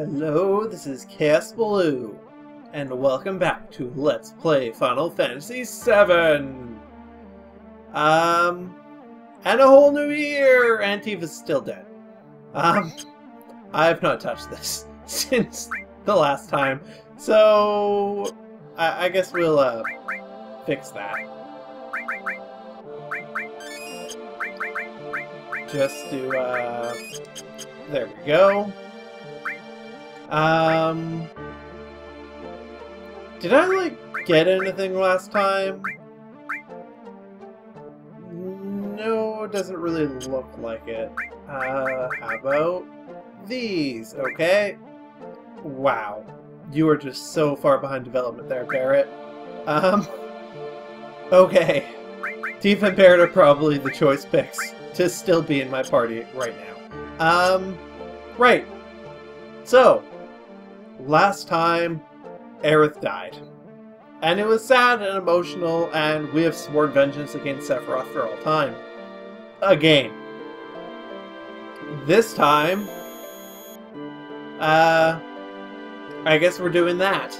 Hello, this is Kaosubaloo, and welcome back to Let's Play Final Fantasy VII! Um, and a whole new year! And Tifa's still dead. Um, I have not touched this since the last time, so I, I guess we'll, uh, fix that. Just to, uh, there we go. Um, did I, like, get anything last time? No, it doesn't really look like it. Uh, how about these, okay? Wow. You are just so far behind development there, Barret. Um, okay. Tifa and Barret are probably the choice picks to still be in my party right now. Um, right. So, last time, Aerith died. And it was sad and emotional, and we have sworn vengeance against Sephiroth for all time. Again. This time, uh, I guess we're doing that.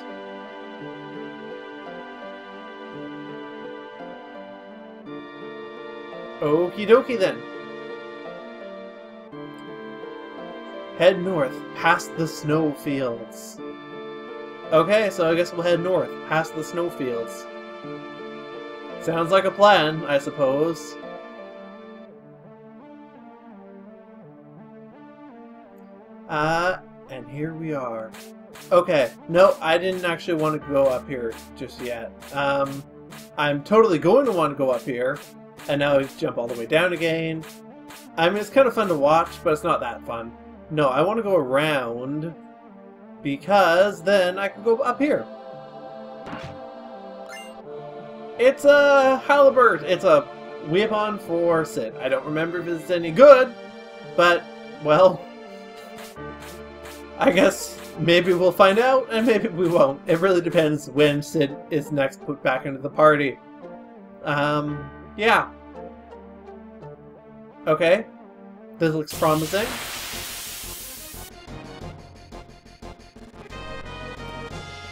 Okie dokie then. Head north, past the snowfields. Okay, so I guess we'll head north, past the snowfields. Sounds like a plan, I suppose. Uh, and here we are. Okay, no, I didn't actually want to go up here just yet. Um, I'm totally going to want to go up here, and now I jump all the way down again. I mean, it's kind of fun to watch, but it's not that fun. No, I want to go around, because then I can go up here. It's a halberd. It's a weapon for Sid. I don't remember if it's any good, but, well, I guess maybe we'll find out, and maybe we won't. It really depends when Sid is next put back into the party. Um, yeah. Okay. This looks promising.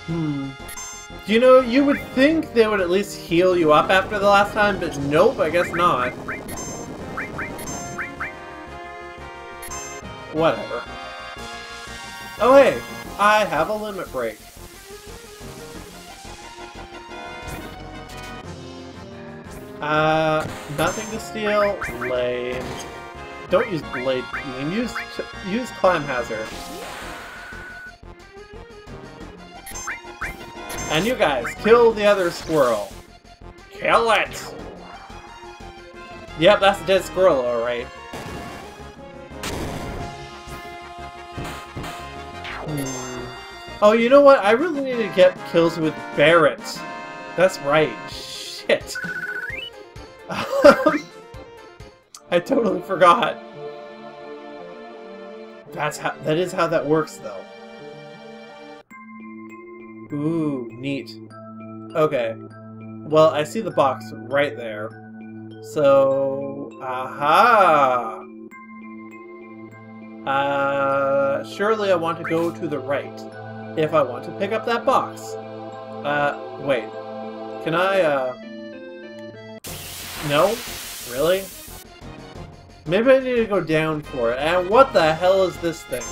Hmm. You know, you would think they would at least heal you up after the last time, but nope, I guess not. Whatever. Oh hey, I have a limit break. Uh, nothing to steal. Lame. Don't use blade beam. Use use climb hazard. And you guys, kill the other squirrel. Kill it! Yep, that's a dead squirrel, alright. Hmm. Oh, you know what? I really need to get kills with Barret. That's right. Shit. I totally forgot. That's how- that is how that works, though. Ooh, neat. Okay. Well, I see the box right there. So, aha! Uh, surely I want to go to the right if I want to pick up that box. Uh, wait. Can I, uh... No? Really? Maybe I need to go down for it. And what the hell is this thing?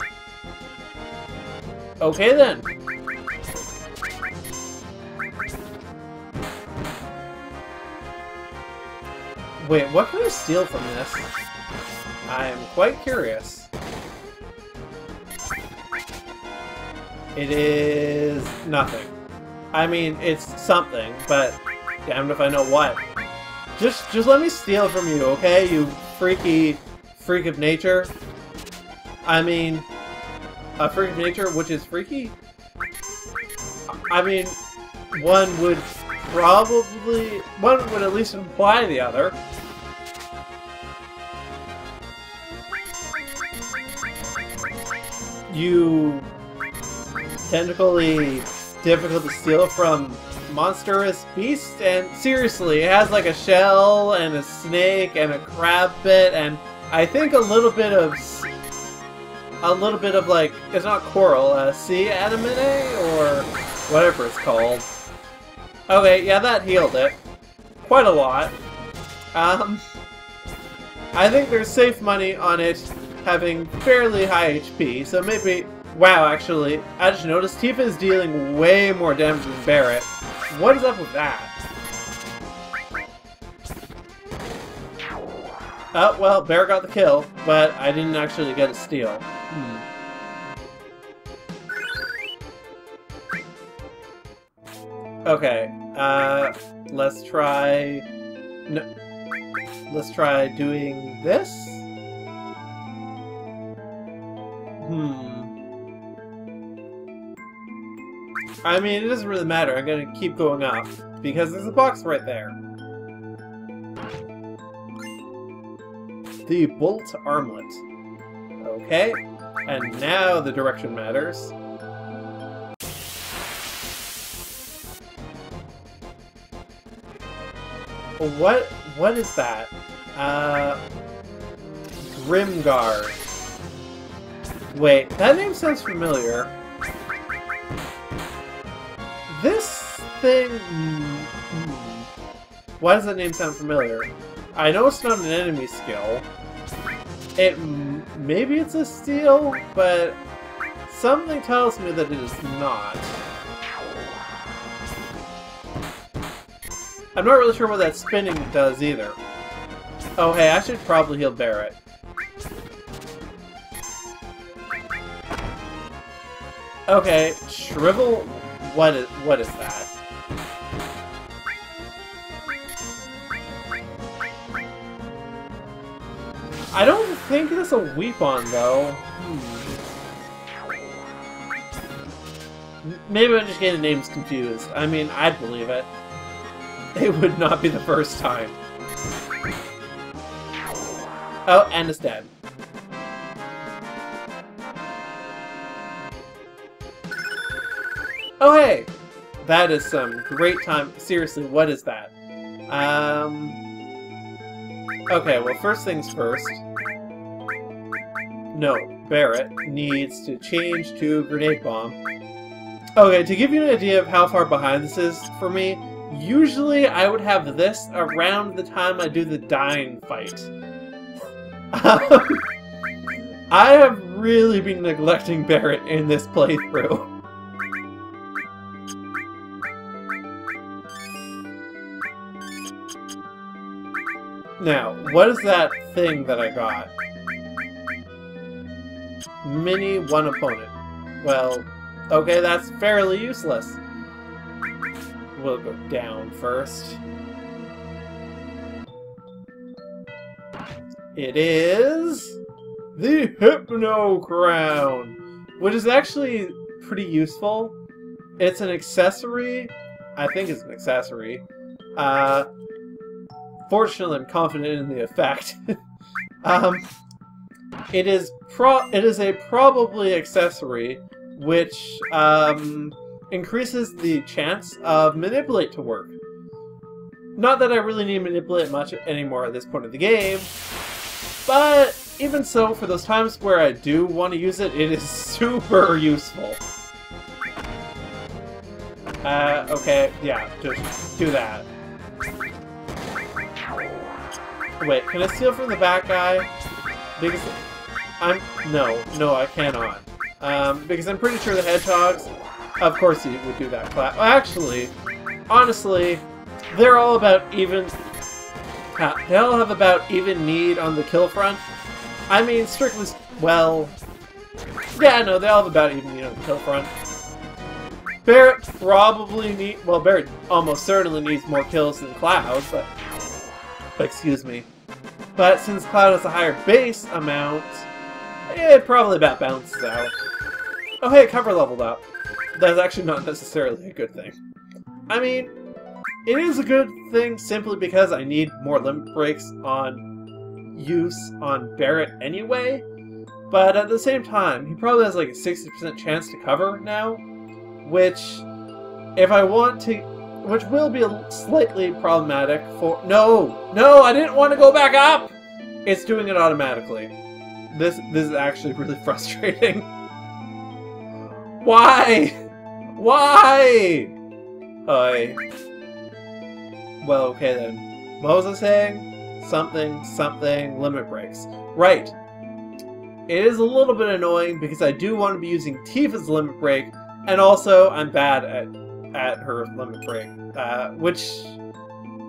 Okay then. Wait, what can I steal from this? I am quite curious. It is nothing. I mean, it's something, but damned if I know what. Just, just let me steal from you, okay? You freaky freak of nature. I mean, a freak of nature, which is freaky? I mean, one would probably... One would at least imply the other. You... Technically difficult to steal from monstrous beast, and seriously, it has like a shell and a snake and a crab bit and I think a little bit of a little bit of like, it's not coral, uh, sea anemone or whatever it's called. Okay, yeah, that healed it. Quite a lot. Um, I think there's safe money on it having fairly high HP, so maybe... Wow, actually, I just noticed Tifa is dealing way more damage than Barret. What is up with that? Oh, well, Barret got the kill, but I didn't actually get a steal. Hmm. Okay, uh, let's try... No, let's try doing this? I mean, it doesn't really matter. I'm gonna keep going up, because there's a box right there. The bolt armlet. Okay, and now the direction matters. What? What is that? Uh, Grimguard. Wait, that name sounds familiar. Thing... Hmm, why does that name sound familiar? I know it's not an enemy skill. It... Maybe it's a steal, but something tells me that it is not. I'm not really sure what that spinning does either. Oh hey, I should probably heal Barret. Okay, Shrivel... What is, what is that? I don't think it's a Weepon, though. Hmm. Maybe I'm just getting names confused. I mean, I'd believe it. It would not be the first time. Oh, and it's dead. Oh, hey! That is some great time. Seriously, what is that? Um... Okay, well, first things first. No, Barret needs to change to Grenade Bomb. Okay, to give you an idea of how far behind this is for me, Usually I would have this around the time I do the dying fight. I have really been neglecting Barret in this playthrough. Now, what is that thing that I got? Mini one opponent. Well, okay, that's fairly useless we'll go down first. It is the Hypno Crown, which is actually pretty useful. It's an accessory. I think it's an accessory. Uh, fortunately, I'm confident in the effect. um, it is pro. It is a probably accessory, which um, increases the chance of Manipulate to work. Not that I really need Manipulate much anymore at this point of the game, but even so, for those times where I do want to use it, it is super useful. Uh, okay, yeah, just do that. Wait, can I steal from the back guy? Because I'm... No, no, I cannot. Um, because I'm pretty sure the hedgehogs of course he would do that clap. Actually, honestly, they're all about even... They all have about even need on the kill front. I mean, strictly... Well... Yeah, no, they all have about even need on the kill front. Barret probably need... Well, Barret almost certainly needs more kills than Cloud, but... Excuse me. But since Cloud has a higher base amount, it probably about balances out. Oh hey, cover leveled up that's actually not necessarily a good thing. I mean, it is a good thing simply because I need more limit breaks on use on Barret anyway, but at the same time, he probably has like a 60% chance to cover now, which, if I want to, which will be slightly problematic for, no, no, I didn't want to go back up! It's doing it automatically. This this is actually really frustrating. Why? Why? I. Well, okay then. What was I saying? Something, something, limit breaks. Right. It is a little bit annoying because I do want to be using Tifa's limit break, and also I'm bad at at her limit break, uh, which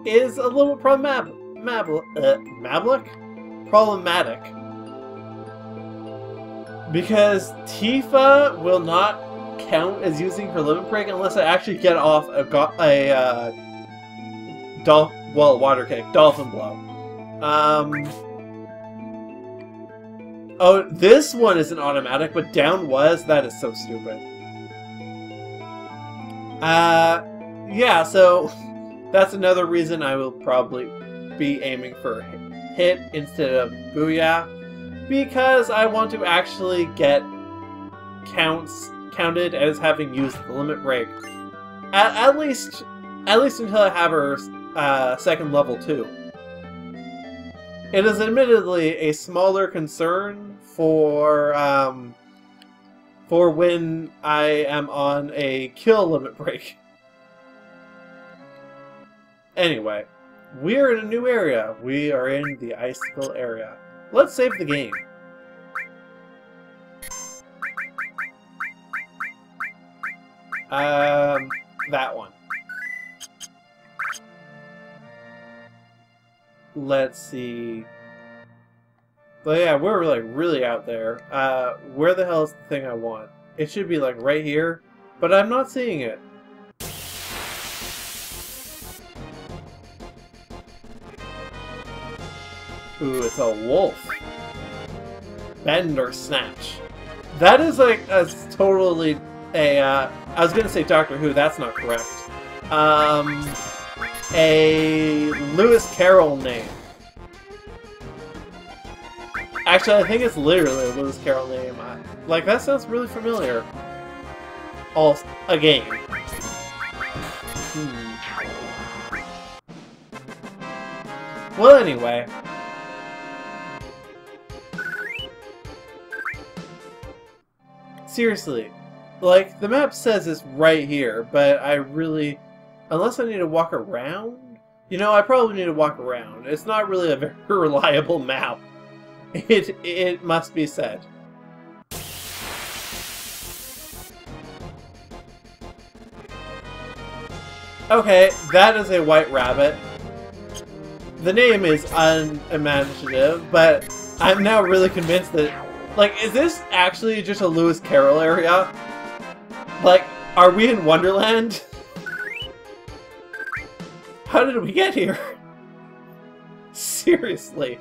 is a little problematic. Mab uh? Problematic. Because Tifa will not count as using her limit break unless I actually get off a, a uh, well, water kick, dolphin blow. Um, oh, this one is an automatic, but down was, that is so stupid. Uh, yeah, so that's another reason I will probably be aiming for hit instead of booyah, because I want to actually get counts counted as having used the limit break. At, at least, at least until I have her uh, second level too. It is admittedly a smaller concern for um, for when I am on a kill limit break. Anyway, we are in a new area. We are in the Icicle area. Let's save the game. Um, that one. Let's see. But yeah, we're like really out there. Uh, where the hell is the thing I want? It should be like right here, but I'm not seeing it. Ooh, it's a wolf. Bandersnatch. That is like a totally a, uh, I was gonna say Doctor Who, that's not correct. Um, a Lewis Carroll name. Actually, I think it's literally a Lewis Carroll name. I, like, that sounds really familiar. All, a game. Hmm. Well, anyway. Seriously, like, the map says it's right here, but I really... Unless I need to walk around? You know, I probably need to walk around. It's not really a very reliable map. It, it must be said. Okay, that is a white rabbit. The name is unimaginative, but I'm now really convinced that... Like, is this actually just a Lewis Carroll area? Like, are we in Wonderland? How did we get here? Seriously.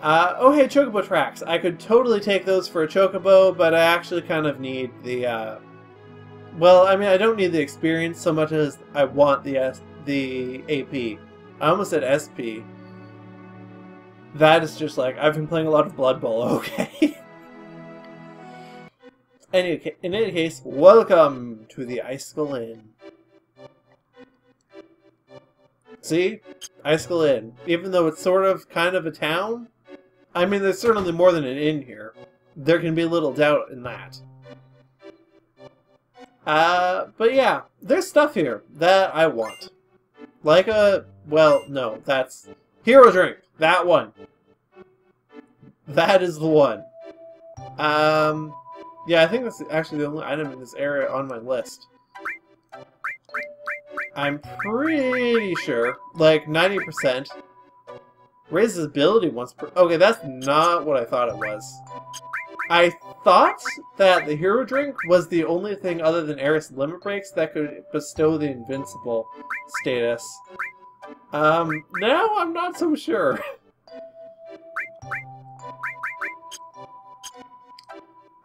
Uh, oh hey, Chocobo tracks. I could totally take those for a Chocobo, but I actually kind of need the, uh... Well, I mean, I don't need the experience so much as I want the S the AP. I almost said SP. That is just like, I've been playing a lot of Blood Bowl, okay? Any, in any case, welcome to the Icicle Inn. See? Icicle Inn. Even though it's sort of kind of a town, I mean, there's certainly more than an inn here. There can be little doubt in that. Uh, but yeah, there's stuff here that I want. Like a, well, no, that's Hero Drink. That one. That is the one. Um, yeah, I think that's actually the only item in this area on my list. I'm pretty sure, like 90%. Raises ability once per- Okay, that's not what I thought it was. I thought that the hero drink was the only thing other than Aerith's limit breaks that could bestow the invincible status. Um, now I'm not so sure.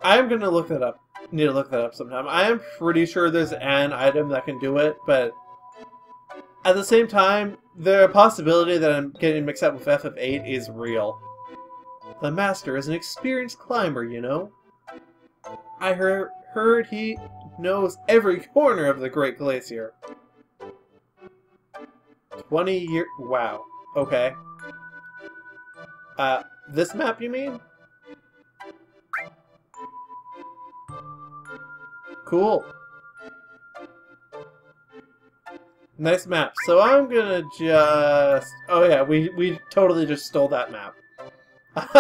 I'm gonna look that up. Need to look that up sometime. I am pretty sure there's an item that can do it, but at the same time, the possibility that I'm getting mixed up with FF8 is real. The Master is an experienced climber, you know. I heard, heard he knows every corner of the Great Glacier. 20 year... Wow. Okay. Uh, This map, you mean? Cool. Nice map. So I'm gonna just... Oh yeah, we, we totally just stole that map.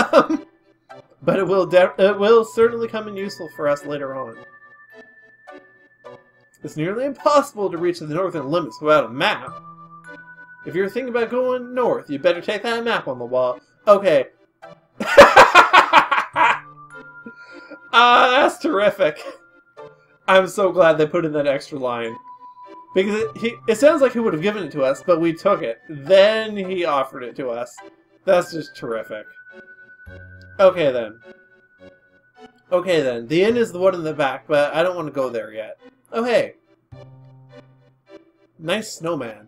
but it will it will certainly come in useful for us later on. It's nearly impossible to reach the northern limits without a map. If you're thinking about going north, you better take that map on the wall. Okay. Ah, uh, that's terrific. I'm so glad they put in that extra line. Because it, he, it sounds like he would have given it to us, but we took it. Then he offered it to us. That's just terrific. Okay then. Okay then. The inn is the one in the back, but I don't want to go there yet. Oh hey. Nice snowman.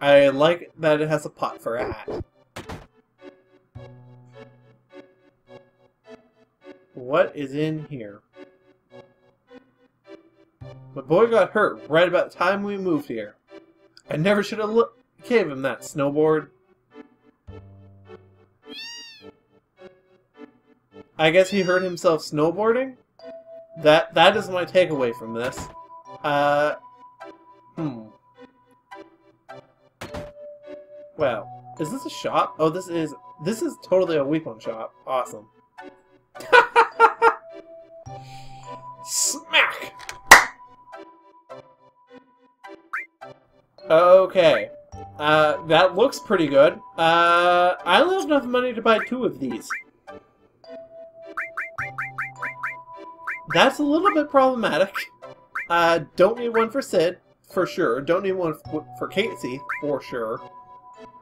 I like that it has a pot for a hat. What is in here? My boy got hurt right about the time we moved here. I never should have gave him that snowboard. I guess he hurt himself snowboarding? That that is my takeaway from this. Uh hmm. Well, is this a shop? Oh, this is this is totally a weapon shop. Awesome. Smack! Okay. Uh, that looks pretty good. Uh, I only have enough money to buy two of these. That's a little bit problematic. Uh, don't need one for Sid, for sure. Don't need one for Cait Sith, for sure.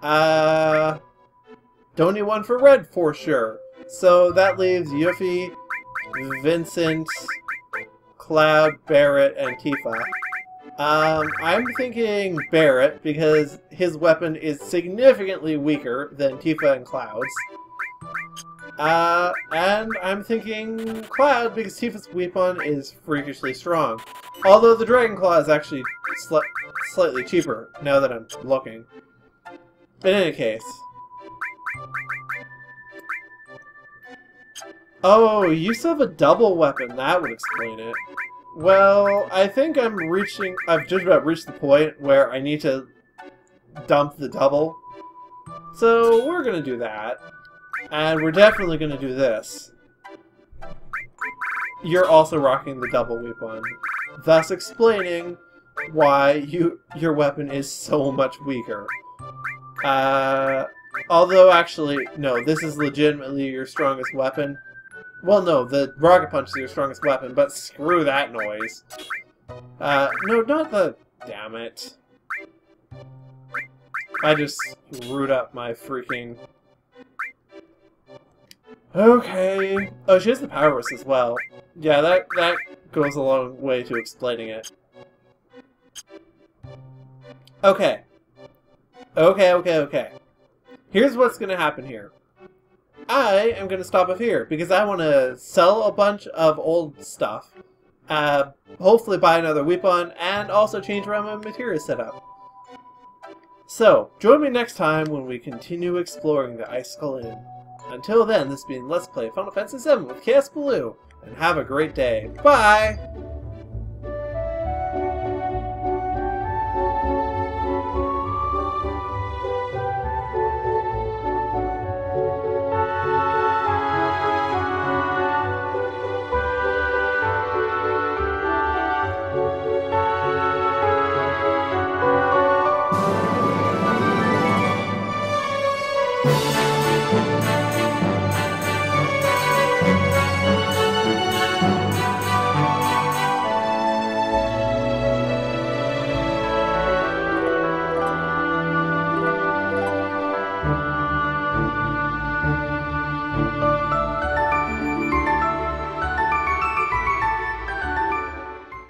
Uh, don't need one for Red, for sure. So that leaves Yuffie, Vincent, Cloud, Barret, and Tifa. Um, I'm thinking Barret, because his weapon is significantly weaker than Tifa and Cloud's. Uh, and I'm thinking Cloud, because Tifa's weapon is freakishly strong. Although the Dragon Claw is actually sli slightly cheaper, now that I'm looking. In any case. Oh, you still have a double weapon. That would explain it. Well, I think I'm reaching... I've just about reached the point where I need to dump the double. So, we're gonna do that. And we're definitely gonna do this. You're also rocking the double weapon, thus explaining why you your weapon is so much weaker. Uh, although, actually, no, this is legitimately your strongest weapon. Well, no, the rocket punch is your strongest weapon, but screw that noise. Uh, no, not the... Damn it. I just screwed up my freaking... Okay. Oh, she has the powers as well. Yeah, that, that goes a long way to explaining it. Okay. Okay, okay, okay. Here's what's gonna happen here. I am going to stop off here because I want to sell a bunch of old stuff, uh, hopefully buy another weapon, and also change around my materia setup. So, join me next time when we continue exploring the Icicle Inn. Until then, this has been Let's Play Final Fantasy VII with Kaosubaloo, and have a great day. Bye!